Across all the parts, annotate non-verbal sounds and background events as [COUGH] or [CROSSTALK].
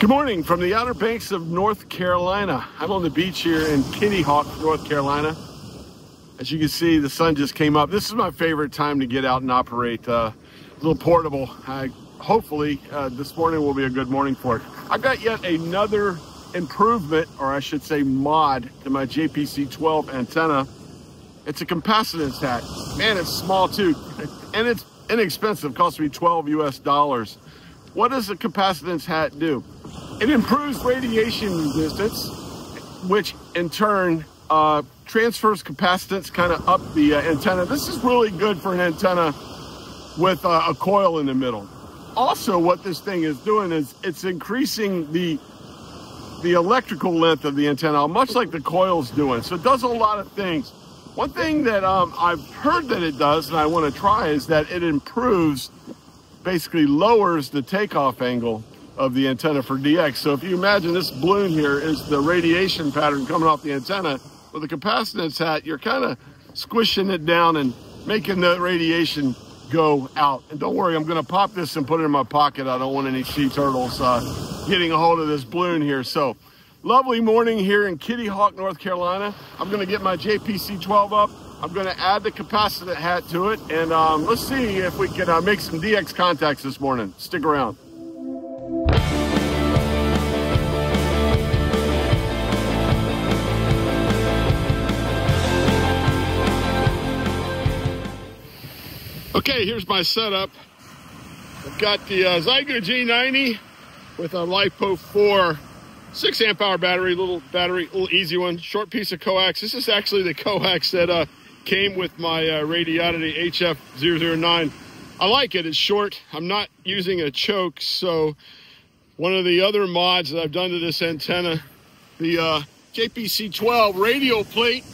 Good morning from the Outer Banks of North Carolina. I'm on the beach here in Kitty Hawk, North Carolina. As you can see, the sun just came up. This is my favorite time to get out and operate. Uh, a little portable. I, hopefully, uh, this morning will be a good morning for it. I've got yet another improvement, or I should say mod, to my JPC-12 antenna. It's a capacitance hat. Man, it's small too. And it's inexpensive, cost me 12 US dollars. What does a capacitance hat do? It improves radiation resistance, which in turn uh, transfers capacitance kind of up the uh, antenna. This is really good for an antenna with uh, a coil in the middle. Also, what this thing is doing is it's increasing the the electrical length of the antenna, much like the coil's doing. So it does a lot of things. One thing that um, I've heard that it does, and I want to try, is that it improves, basically lowers the takeoff angle of the antenna for DX. So if you imagine this balloon here is the radiation pattern coming off the antenna, with a capacitance hat, you're kind of squishing it down and making the radiation go out. And don't worry, I'm gonna pop this and put it in my pocket. I don't want any sea turtles uh, getting a hold of this balloon here. So lovely morning here in Kitty Hawk, North Carolina. I'm gonna get my JPC-12 up. I'm gonna add the capacitor hat to it. And um, let's see if we can uh, make some DX contacts this morning. Stick around. Okay, here's my setup. I've got the uh, Xiegu G90 with a LiFePO4 6 amp hour battery, little battery, little easy one, short piece of coax. This is actually the coax that uh, came with my uh, Radioddity HF009. I like it, it's short. I'm not using a choke, so one of the other mods that I've done to this antenna, the uh, JPC-12 radial plate,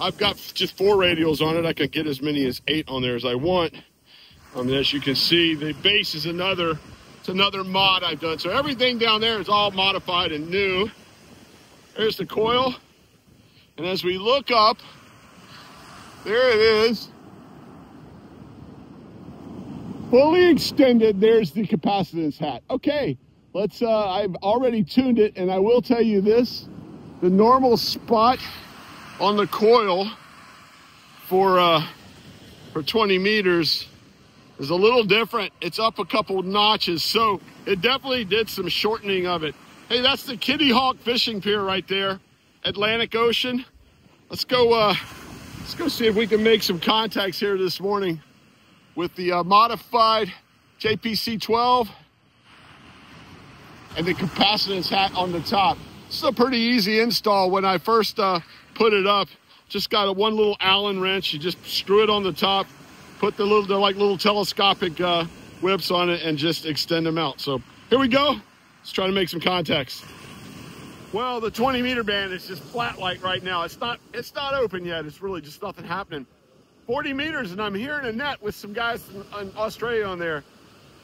I've got just four radials on it. I can get as many as eight on there as I want. I mean, as you can see, the base is another, it's another mod I've done. So everything down there is all modified and new. There's the coil. And as we look up, there it is. Fully extended, there's the capacitance hat. Okay, let's, uh, I've already tuned it and I will tell you this, the normal spot on the coil for uh, for 20 meters is a little different. It's up a couple notches, so it definitely did some shortening of it. Hey, that's the Kitty Hawk fishing pier right there, Atlantic Ocean. Let's go. Uh, let's go see if we can make some contacts here this morning with the uh, modified JPC 12 and the capacitance hat on the top. This is a pretty easy install. When I first uh, put it up. Just got a one little Allen wrench. You just screw it on the top, put the little, they're like little telescopic uh, whips on it and just extend them out. So here we go. Let's try to make some contacts. Well, the 20 meter band is just flat light right now. It's not, it's not open yet. It's really just nothing happening. 40 meters and I'm here in a net with some guys in, in Australia on there.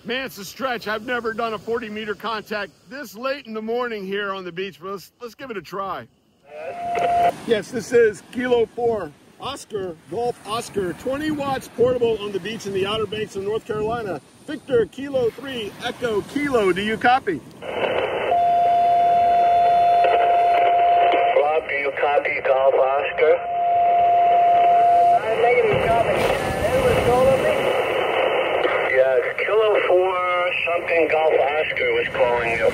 Man, it's a stretch. I've never done a 40 meter contact this late in the morning here on the beach, but let's, let's give it a try. Yes, this is Kilo 4 Oscar, Golf Oscar, 20 watts portable on the beach in the Outer Banks of North Carolina. Victor, Kilo 3, Echo, Kilo, do you copy? Rob, do you copy Golf Oscar? Uh, negative copy. Who was calling me? Yes, Kilo 4 something Golf Oscar was calling you.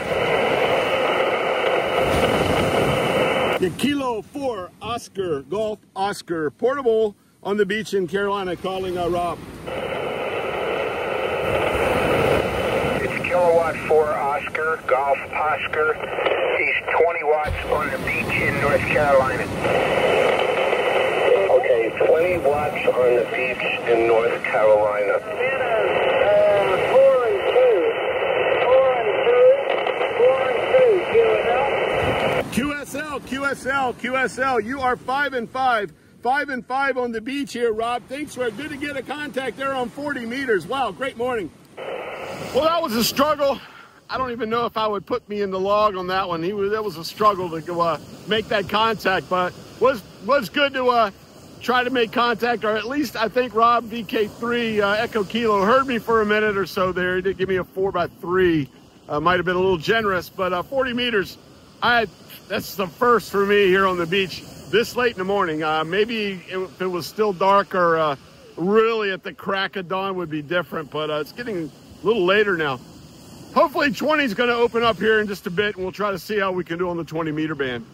The Kilo 4 Oscar, Golf Oscar, portable on the beach in Carolina, calling uh, Rob. It's Kilowatt 4 Oscar, Golf Oscar. He's 20 watts on the beach in North Carolina. Okay, 20 watts on the beach in North Carolina. Uh, four and two. Four and two. Four and two. Give it up. QSL, QSL, QSL, you are five and five. Five and five on the beach here, Rob. Thanks for good to get a contact there on 40 meters. Wow, great morning. Well, that was a struggle. I don't even know if I would put me in the log on that one. He was that was a struggle to go, uh, make that contact, but was was good to uh, try to make contact, or at least I think Rob VK3 uh, Echo Kilo heard me for a minute or so there. He did give me a four by three uh, might have been a little generous, but uh, 40 meters, I that's the first for me here on the beach this late in the morning. Uh, maybe if it was still dark or uh, really at the crack of dawn would be different, but uh, it's getting a little later now. Hopefully 20 is going to open up here in just a bit, and we'll try to see how we can do on the 20 meter band.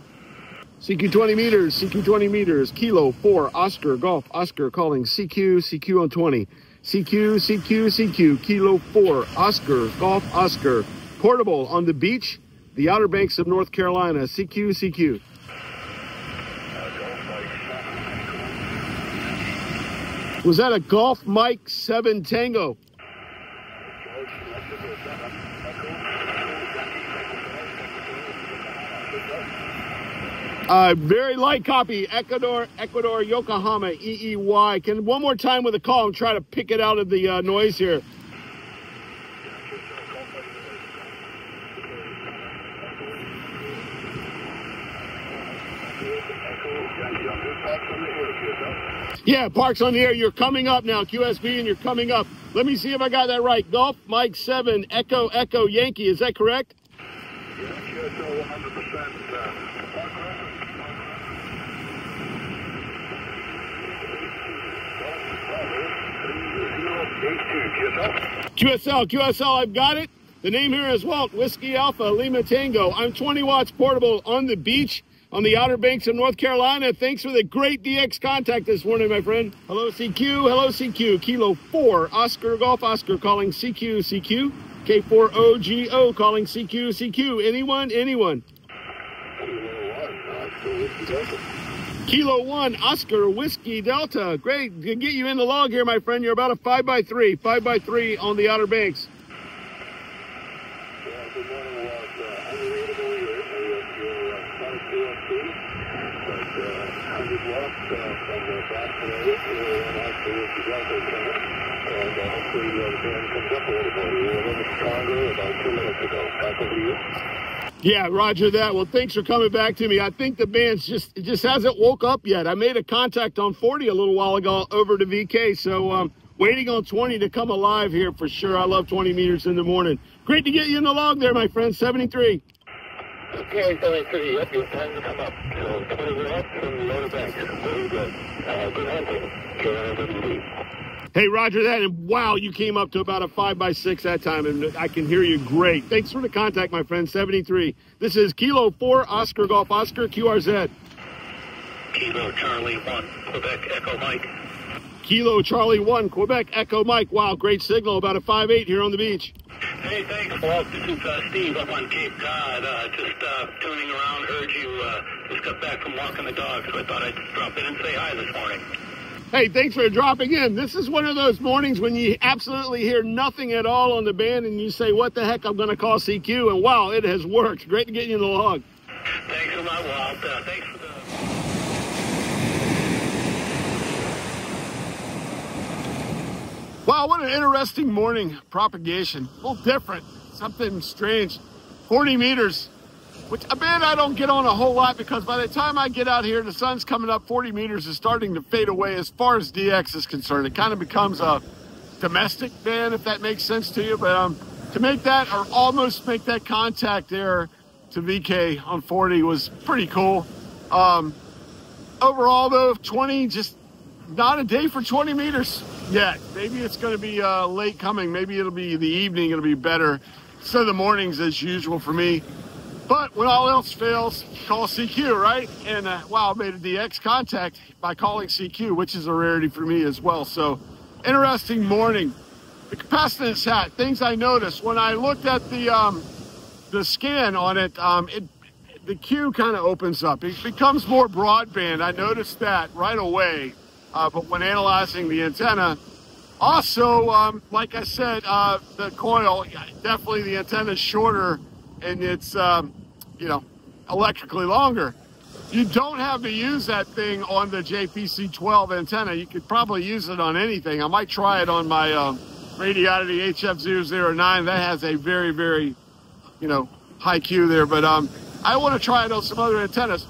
CQ 20 meters, CQ 20 meters, Kilo 4, Oscar, Golf, Oscar calling CQ, CQ on 20. CQ, CQ, CQ, Kilo 4, Oscar, Golf, Oscar. Portable on the beach, the Outer Banks of North Carolina. CQ, CQ. Was that a Golf Mike 7 Tango? Uh, very light copy. Ecuador, Ecuador, Yokohama, EEY. Can one more time with a call and try to pick it out of the uh, noise here. Yeah, Parks on the air. You're coming up now, QSB, and you're coming up. Let me see if I got that right. Golf Mike 7, Echo, Echo, Yankee. Is that correct? Yeah, QSL 100%. Uh, QSL, QSL, I've got it. The name here is Walt, Whiskey Alpha, Lima Tango. I'm 20 watts portable on the beach on the Outer Banks of North Carolina. Thanks for the great DX contact this morning, my friend. Hello, CQ. Hello, CQ. Kilo 4, Oscar Golf Oscar calling CQ, CQ. K4OGO calling CQ, CQ. Anyone? Anyone? Kilo 1, Oscar Whiskey Delta. Great. Get you in the log here, my friend. You're about a 5 by 3 5 by 3 on the Outer Banks. Yeah, Roger that. Well, thanks for coming back to me. I think the band's just just hasn't woke up yet. I made a contact on 40 a little while ago over to VK, so um, waiting on 20 to come alive here for sure. I love 20 meters in the morning. Great to get you in the log there, my friend. 73. Okay, 73. Yep, your come up. So 20 minutes from the other bank. Very good. Uh, good hunting. KNWD. Hey, Roger that. And wow, you came up to about a five by six that time, and I can hear you great. Thanks for the contact, my friend. 73. This is Kilo 4, Oscar Golf Oscar, QRZ. Kilo Charlie 1, Quebec Echo Mike. Kilo Charlie 1, Quebec Echo Mike. Wow, great signal. About a five eight here on the beach. Hey, thanks, Walt. This is uh, Steve up on Cape Cod. Uh, just uh, tuning around. Heard you uh, just got back from walking the dog, so I thought I'd drop in and say hi this morning. Hey, thanks for dropping in. This is one of those mornings when you absolutely hear nothing at all on the band and you say, what the heck, I'm going to call CQ. And wow, it has worked. Great to get you in the log. Thanks a lot, Walt. Uh, thanks for the... Wow, what an interesting morning propagation. A little different, something strange. 40 meters, which a band I don't get on a whole lot because by the time I get out here, the sun's coming up 40 meters is starting to fade away as far as DX is concerned. It kind of becomes a domestic band, if that makes sense to you. But um, to make that or almost make that contact there to VK on 40 was pretty cool. Um, overall, though, 20 just not a day for 20 meters yet. Maybe it's going to be uh, late coming. Maybe it'll be the evening. It'll be better. So the mornings as usual for me. But when all else fails, call CQ, right? And uh, wow, made a DX contact by calling CQ, which is a rarity for me as well. So interesting morning. The capacitance hat, things I noticed when I looked at the um, the scan on it, um, it the Q kind of opens up. It becomes more broadband. I noticed that right away. Uh, but when analyzing the antenna, also, um, like I said, uh, the coil, definitely the antenna is shorter and it's, um, you know, electrically longer. You don't have to use that thing on the JPC 12 antenna. You could probably use it on anything. I might try it on my um, Radioddity HF009. That has a very, very, you know, high Q there. But um, I want to try it on some other antennas.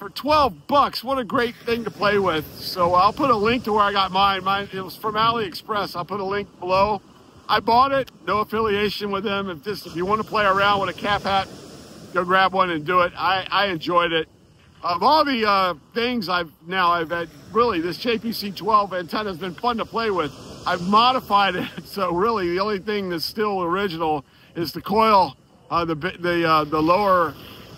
For 12 bucks, what a great thing to play with. So I'll put a link to where I got mine. Mine, it was from AliExpress. I'll put a link below. I bought it, no affiliation with them. If just if you want to play around with a cap hat, go grab one and do it. I, I enjoyed it. Of all the uh, things I've now I've had really this JPC 12 antenna has been fun to play with. I've modified it [LAUGHS] so really the only thing that's still original is the coil, uh, the the uh, the lower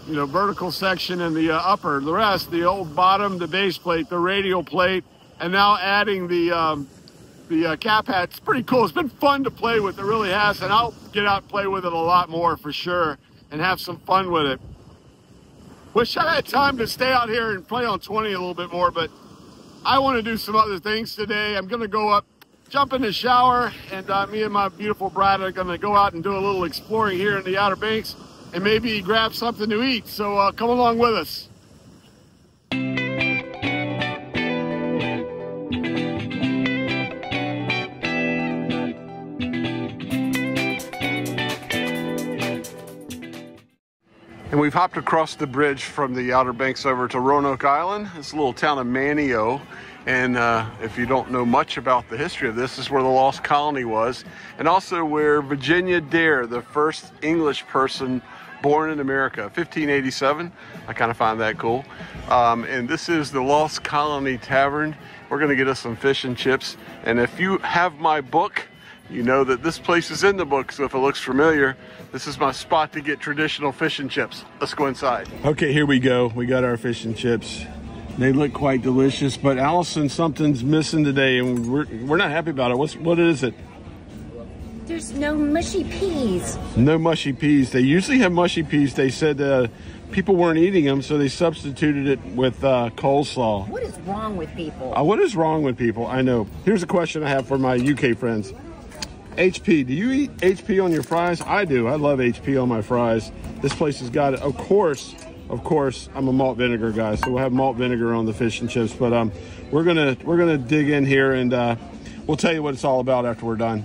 you know vertical section and the uh, upper. The rest, the old bottom, the base plate, the radial plate, and now adding the um, the uh, cap hat. It's pretty cool. It's been fun to play with. It really has, and I'll get out and play with it a lot more for sure and have some fun with it. Wish I had time to stay out here and play on 20 a little bit more, but I want to do some other things today. I'm going to go up, jump in the shower, and uh, me and my beautiful bride are going to go out and do a little exploring here in the Outer Banks and maybe grab something to eat. So uh, come along with us. And we've hopped across the bridge from the Outer Banks over to Roanoke Island. It's a little town of Manteo. And uh, if you don't know much about the history of this, this is where the Lost Colony was. And also where Virginia Dare, the first English person born in America, 1587. I kind of find that cool. Um, and this is the Lost Colony Tavern. We're going to get us some fish and chips. And if you have my book, you know that this place is in the book, so if it looks familiar, this is my spot to get traditional fish and chips. Let's go inside. Okay, here we go. We got our fish and chips. They look quite delicious, but Allison, something's missing today, and we're, we're not happy about it. What's What is it? There's no mushy peas. No mushy peas. They usually have mushy peas. They said uh, people weren't eating them, so they substituted it with uh, coleslaw. What is wrong with people? Uh, what is wrong with people? I know. Here's a question I have for my UK friends. HP, do you eat HP on your fries? I do. I love HP on my fries. This place has got it. Of course, of course, I'm a malt vinegar guy, so we'll have malt vinegar on the fish and chips. But um, we're gonna we're gonna dig in here and uh, we'll tell you what it's all about after we're done.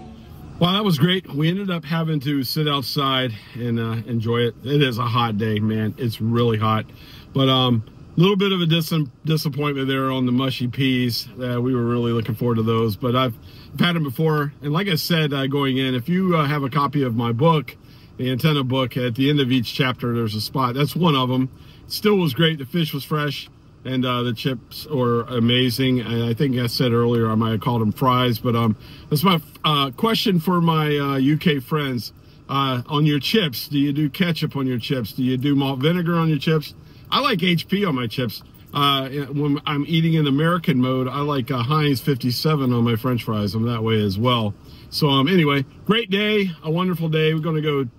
Well, that was great. We ended up having to sit outside and uh, enjoy it. It is a hot day, man. It's really hot. But um, a little bit of a dis disappointment there on the mushy peas. Uh, we were really looking forward to those, but I've, had them before. And like I said, uh, going in, if you uh, have a copy of my book, the antenna book, at the end of each chapter, there's a spot. That's one of them. Still was great. The fish was fresh and uh, the chips were amazing. And I think I said earlier I might have called them fries, but um, that's my uh, question for my uh, UK friends. Uh, on your chips, do you do ketchup on your chips? Do you do malt vinegar on your chips? I like HP on my chips. Uh, when I'm eating in American mode, I like uh, Heinz 57 on my French fries. I'm that way as well. So um, anyway, great day, a wonderful day. We're going to go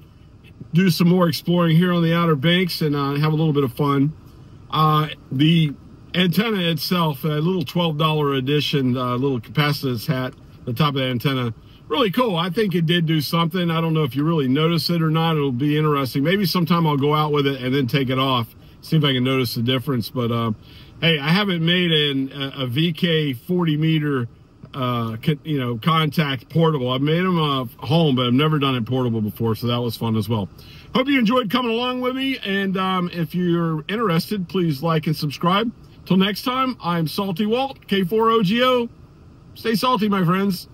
do some more exploring here on the Outer Banks and uh, have a little bit of fun. Uh, the antenna itself, a little $12 edition, uh, little capacitance hat, the top of the antenna, really cool. I think it did do something. I don't know if you really notice it or not. It'll be interesting. Maybe sometime I'll go out with it and then take it off see if I can notice the difference. But um, hey, I haven't made an, a, a VK 40 meter, uh, you know, contact portable. I've made them uh, home, but I've never done it portable before, so that was fun as well. Hope you enjoyed coming along with me, and um, if you're interested, please like and subscribe. Till next time, I'm Salty Walt, K4OGO. Stay salty, my friends.